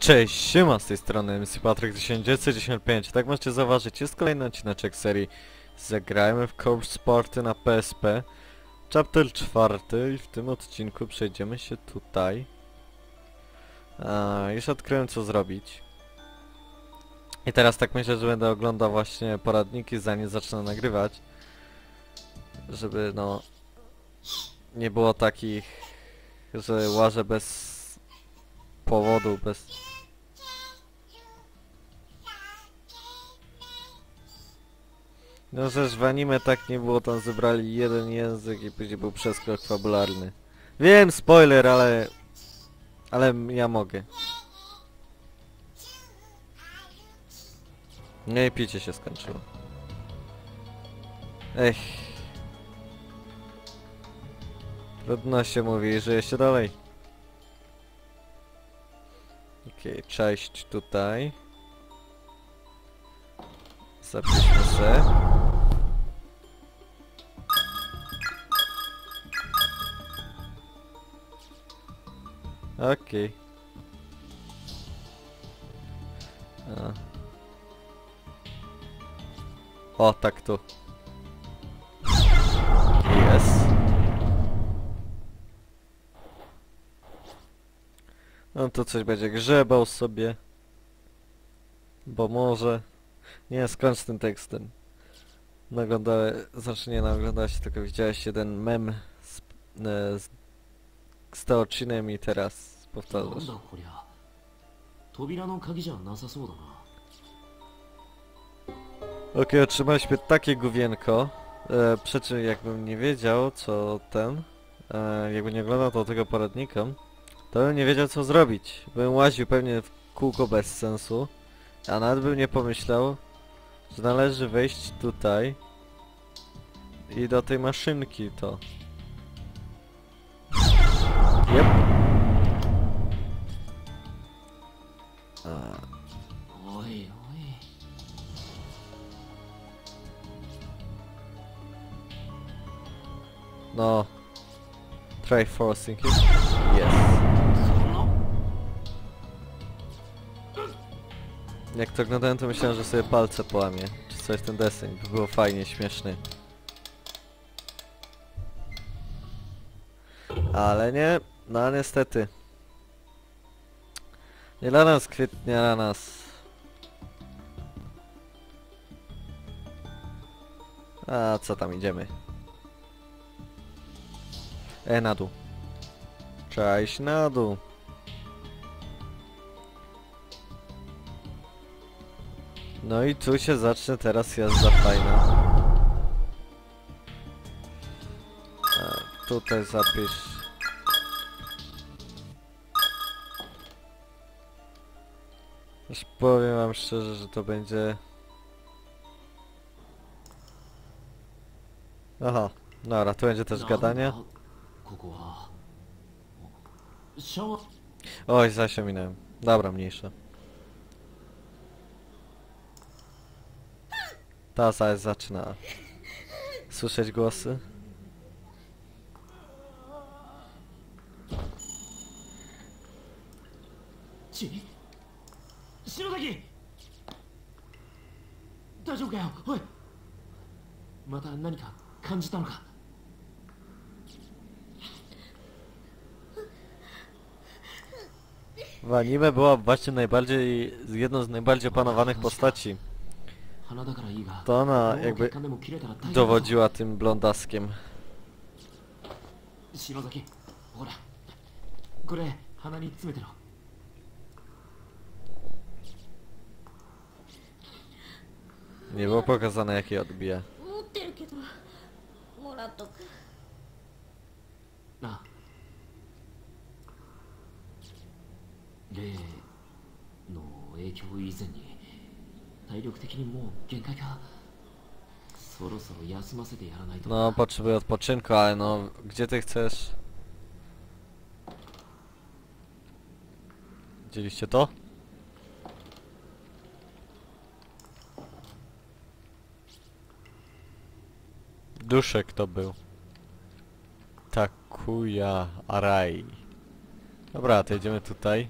Cześć, siema z tej strony MC Patryk 1995. Tak możecie zauważyć, jest kolejny odcineczek serii Zagrajmy w Corpse Sporty na PSP. Chapter 4 i w tym odcinku przejdziemy się tutaj. A, już odkryłem co zrobić. I teraz tak myślę, że będę oglądał właśnie poradniki zanim zacznę nagrywać. Żeby no... Nie było takich, że łażę bez powodu, bez... No że w anime tak nie było, tam zebrali jeden język i później był przeskok fabularny. Wiem, spoiler, ale... Ale ja mogę. No i picie się skończyło. Ech. Trudno się mówi, że jeszcze dalej. Okej, cześć tutaj. Zapiszmy se. Okej. O, tak tu. Jest. No to coś będzie grzebał sobie. Bo może... Nie, skończ z tym tekstem. Nagląda... Znaczy nie naglądałeś, tylko widziałeś jeden mem z, e, z, z Teochinem i teraz なん powtarzasz. だこりゃ扉の鍵じゃなさそうだな Okej, otrzymaliśmy takie gówienko. E, przy czym jakbym nie wiedział, co ten... E, jakby nie oglądał to tego poradnika, to bym nie wiedział, co zrobić. Bym łaził pewnie w kółko bez sensu, a nawet bym nie pomyślał, że należy wejść tutaj i do tej maszynki to. No. Try forcing him. Yes. Jak to oglądałem to myślałem, że sobie palce połamie. Czy coś ten deseń. By było fajnie, śmieszny. Ale nie. No niestety. Nie dla nas kwietnia, dla nas. A co tam idziemy? E, na dół. Cześć, na dół. No i tu się zacznie teraz jazda fajna. A, tutaj zapisz Już powiem wam szczerze, że to będzie... Aha, dobra, tu będzie też no, gadanie. No, ここはシャワー Oj, zaś ominąłem. Dobra, mniejsza. Ta zaś zaczyna słyszeć głosy.ち篠崎大丈夫かよおいまた何か感じたのか W anime była właśnie najbardziej, jedną z najbardziej opanowanych postaci. To ona jakby dowodziła tym blondaskiem. Nie było pokazane jak je odbija. なあ例の影響以前に体力的にもう限界かそろそろ休ませてやらないと No, potrzebuję odpoczynku, ale no, gdzie ty chcesz? Widzieliście to? Duszek to był. Takuya Arai. Dobra, to jedziemy tutaj.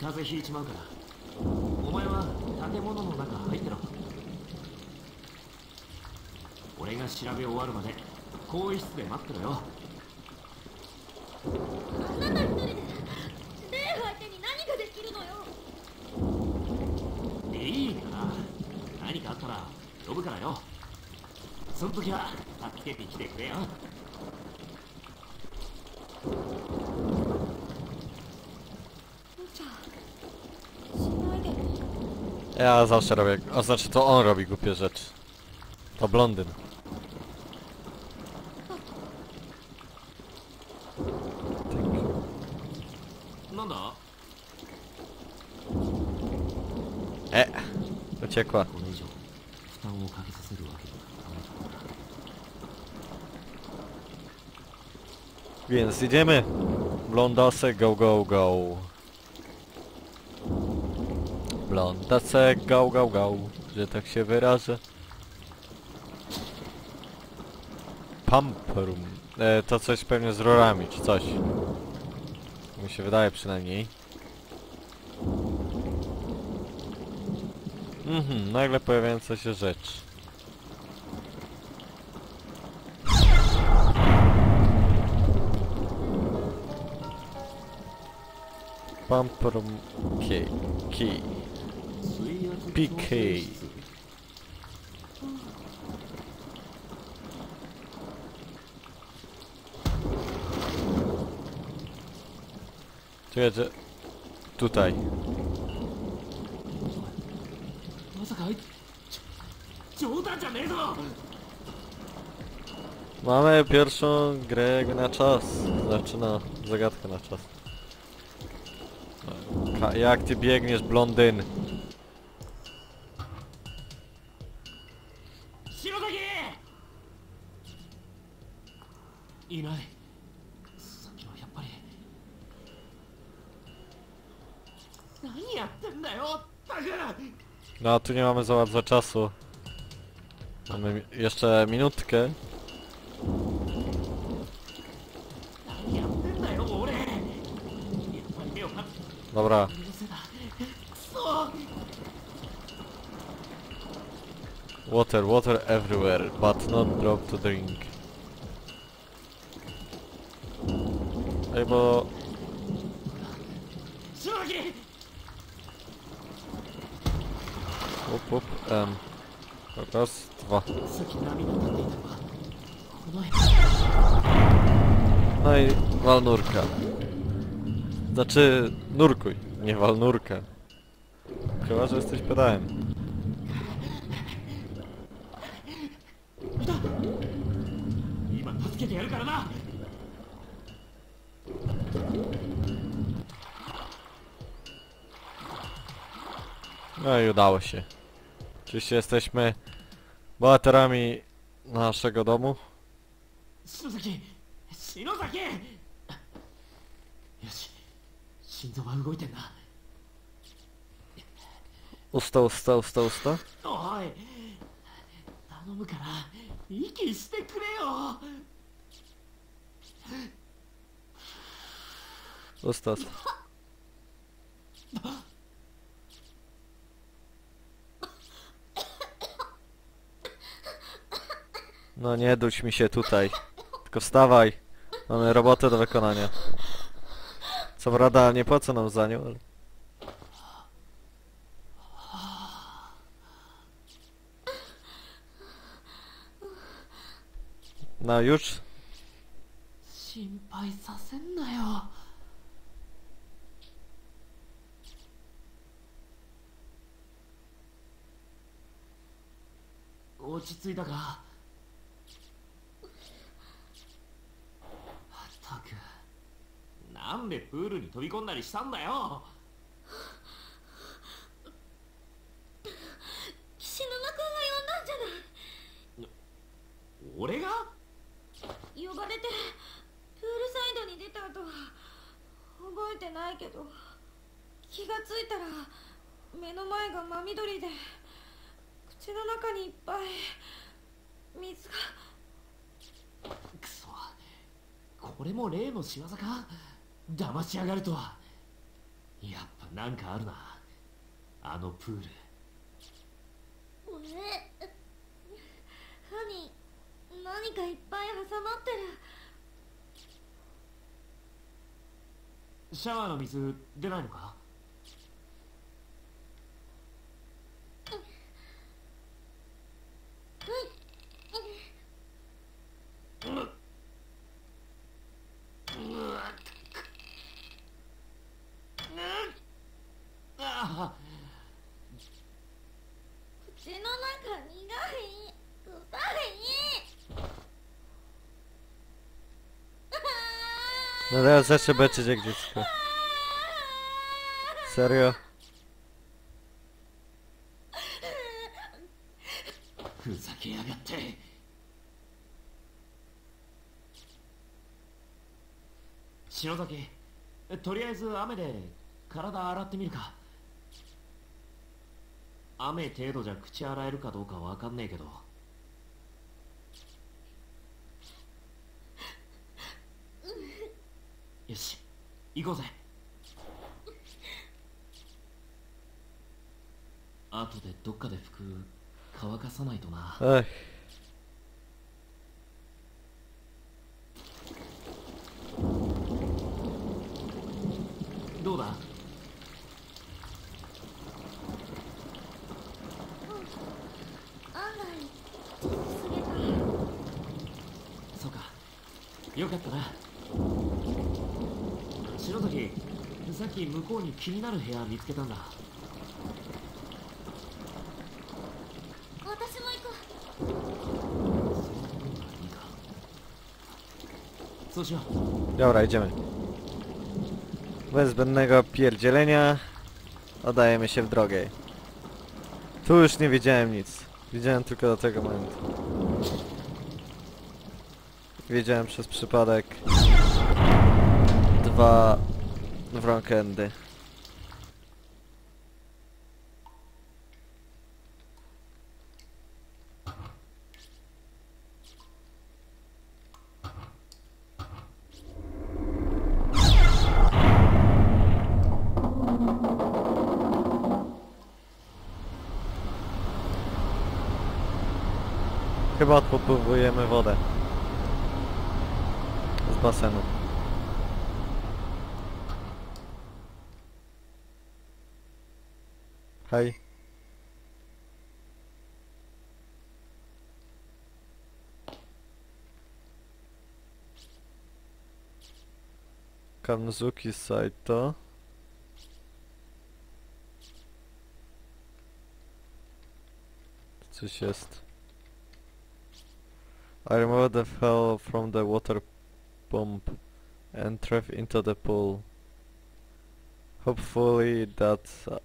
風邪ひいちまうから。お前は建物の中入ってろ。俺が調べ終わるまで更衣室で待ってろよ。あなた一人でレイ相手に何ができるのよ。いいから何かあったら呼ぶからよ。その時は助けてきてくれよ Ja zawsze robię, a znaczy to on robi głupie rzeczy. To blondyn. Tyk. なんだ E! Uciekła. これ以上負担をかけさせるわけにはいかないからな Więc idziemy. Blondasek, go, go, go. Blondasek, go, go, go. Że tak się wyrażę. Pamperum. E, to coś pewnie z rurami, czy coś. Mi się wydaje przynajmniej. Mhm, nagle pojawiająca się rzecz. Pamperum key. Key. PK. Czekaj, czy... Tutaj. Mamy pierwszą grę na czas. Zaczyna zagadkę na czas. Jak ty biegniesz, blondyn? No tu nie mamy za bardzo czasu. Mamy mi jeszcze minutkę. Dobra. Water, water everywhere, but not drop to drink. Ej, bo Up, up, M. Tak, raz, dwa. No i wal nurka. Znaczy, nurkuj, nie wal nurkę. Chyba, że jesteś pedałem. No i udało się. Oczywiście jesteśmy bohaterami naszego domu. Shinozaki! Shinozaki! Yoshi, Shinzo wa ugoiten na. Usta, usta, usta, usta. Tanomu kara, iki shite kure yo! Usta, usta. No. No nie duś mi się tutaj. Tylko wstawaj. Mamy robotę do wykonania. Co prawda nie płacą nam za nią, ale... No już? 心配させんなよ落ち着いたか なんでプールに飛び込んだりしたんだよ。岸沼君が呼んだんじゃない。俺が？呼ばれてプールサイドに出た後。は覚えてないけど気がついたら目の前が真緑で口の中にいっぱい水が。くそ。これも例の仕業か？騙しやがるとは。やっぱなんかあるな。あのプール。え歯に何かいっぱい挟まってる。シャワーの水出ないのかああ口の中苦い臭い No teraz zawsze beczyć jak dziecko. Serio? ふざけやがって篠崎とりあえず雨で体洗ってみるか雨程度じゃ口洗えるかどうかわかんねえけど。よし行こうぜ。後でどっかで服乾かさないとな。はい。気になる部屋見つけたんだ私も行くその方がいいかそうしよう Dobra, idziemy. Bez zbędnego pierdzielenia oddajemy się w drogę. Tu już nie wiedziałem nic. Widziałem tylko do tego momentu. Wiedziałem przez przypadek dwa wrąkendy. Chyba odpopływujemy wodę z basenu. Hej. Kanzuki Saito. Coś jest. I removed the fell from the water pump and threw into the pool. Hopefully that uh,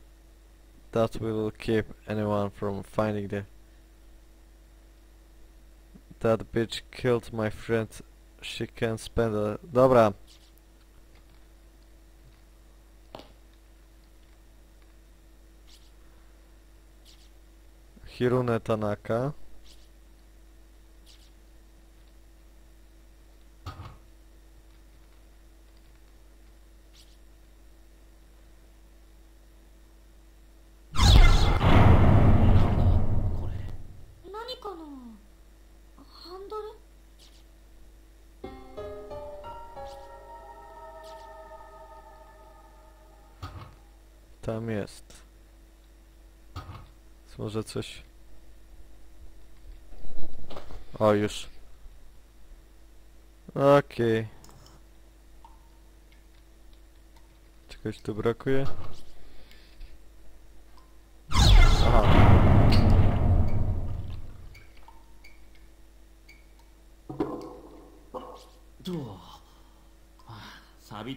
that will keep anyone from finding the that bitch killed my friend. She can spend a dobra. Hirune Tanaka. Tam jest. Może coś... O, już. Okej. Okay. Czegoś tu brakuje?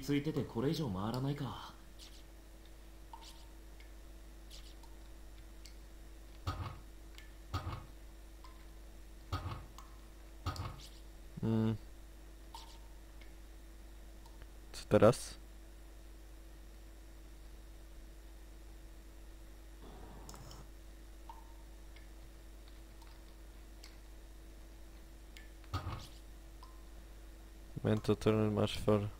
ついててこれ以上回らないか Mm. Co teraz? Turn match for...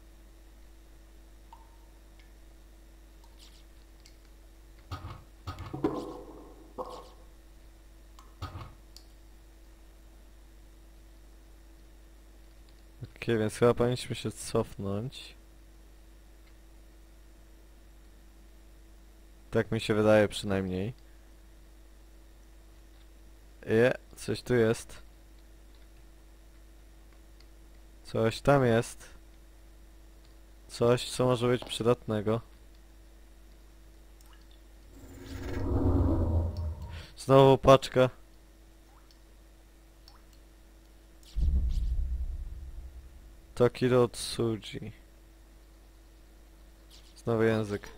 Okej, więc chyba powinniśmy się cofnąć. Tak mi się wydaje przynajmniej. Je, coś tu jest. Coś tam jest. Coś, co może być przydatnego. Znowu paczka. Takiro Tsuji. Znowu język.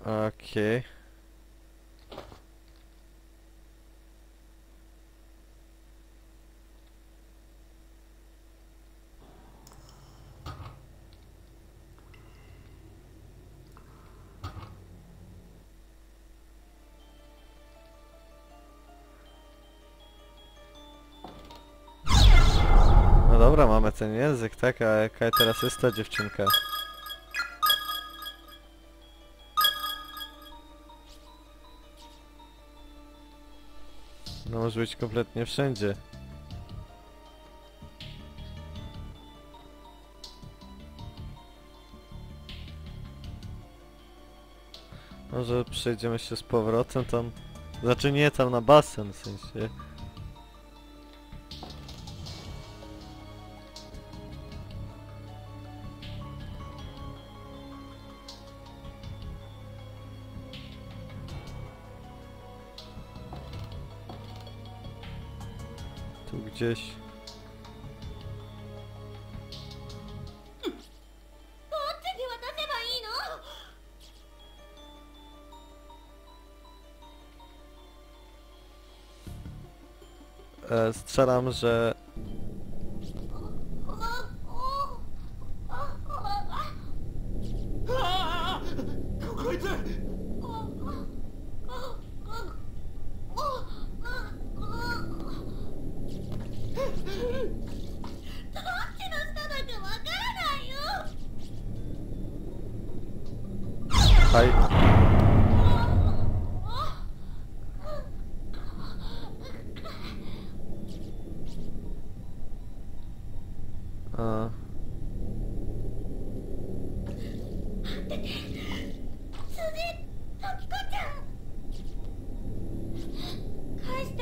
Okej. Okay. Ten język, tak? A jaka teraz jest ta dziewczynka? No może być kompletnie wszędzie. Może przejdziemy się z powrotem tam... Znaczy nie tam na basen w sensie. gdzieś. E, strzelam, że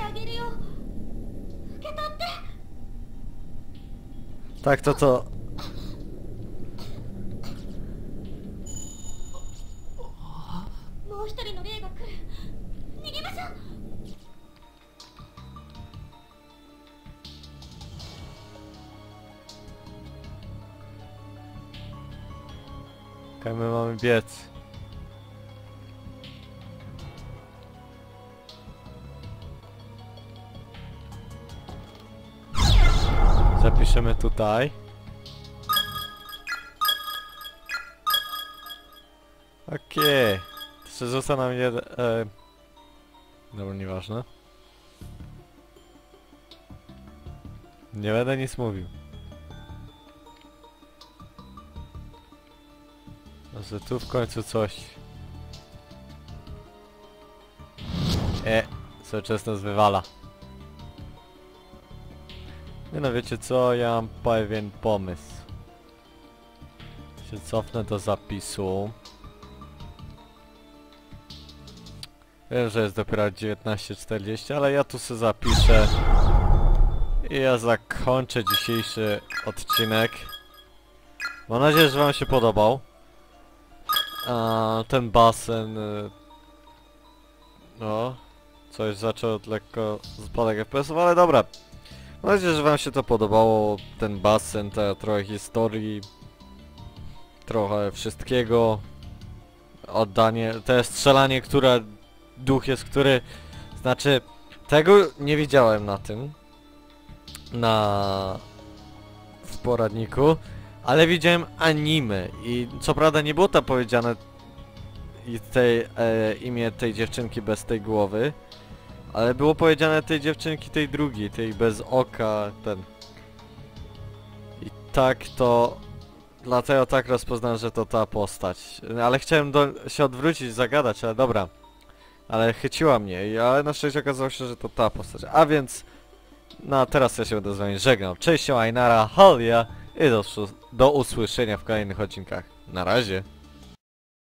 あげるよ受け取って tak, to to... Zapiszemy tutaj. Okej. Jeszcze został nam jeden... E... Dobra, nieważne. Nie będę nic mówił. Może tu w końcu coś. E, cały czas nas wywala. Nie no, wiecie co? Ja mam pewien pomysł. Się cofnę do zapisu. Wiem, że jest dopiero 19.40, ale ja tu sobie zapiszę. I ja zakończę dzisiejszy odcinek. Mam nadzieję, że wam się podobał. A, ten basen... y, No... Coś zaczął lekko spadek FPS-ów, ale dobra. Mam nadzieję, że wam się to podobało. Ten basen, ta trochę historii. Trochę wszystkiego. Oddanie, jest strzelanie, które duch jest, który... Znaczy, tego nie widziałem na tym. Na... W poradniku. Ale widziałem anime i co prawda nie było tam powiedziane tej, e, imię tej dziewczynki bez tej głowy. Ale było powiedziane tej dziewczynki, tej drugiej, tej bez oka, ten. I tak to... Dlatego tak rozpoznałem, że to ta postać. Ale chciałem do, się odwrócić, zagadać, ale dobra. Ale chyciła mnie, i- ale na szczęście okazało się, że to ta postać. A więc... No a teraz ja się będę z wami żegnał. Cześć, Ainara, Holia i do, do usłyszenia w kolejnych odcinkach. Na razie.